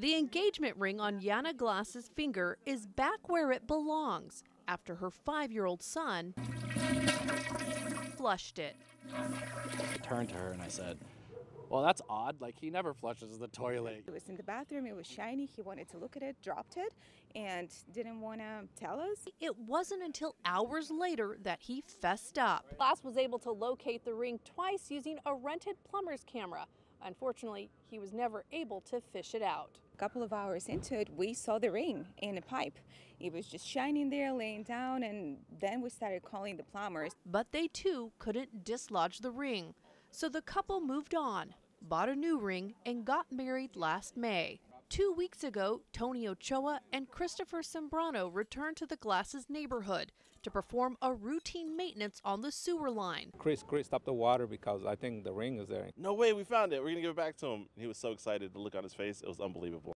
The engagement ring on Yana Glass's finger is back where it belongs after her five year old son flushed it. I turned to her and I said, Well, that's odd. Like, he never flushes the toilet. It was in the bathroom, it was shiny. He wanted to look at it, dropped it, and didn't want to tell us. It wasn't until hours later that he fessed up. Glass was able to locate the ring twice using a rented plumber's camera. Unfortunately, he was never able to fish it out. A couple of hours into it, we saw the ring in a pipe. It was just shining there, laying down, and then we started calling the plumbers. But they too couldn't dislodge the ring. So the couple moved on, bought a new ring, and got married last May. Two weeks ago, Tony Ochoa and Christopher Sembrano returned to the Glasses neighborhood to perform a routine maintenance on the sewer line. Chris, Chris, stop the water because I think the ring is there. No way, we found it. We're gonna give it back to him. He was so excited. The look on his face, it was unbelievable.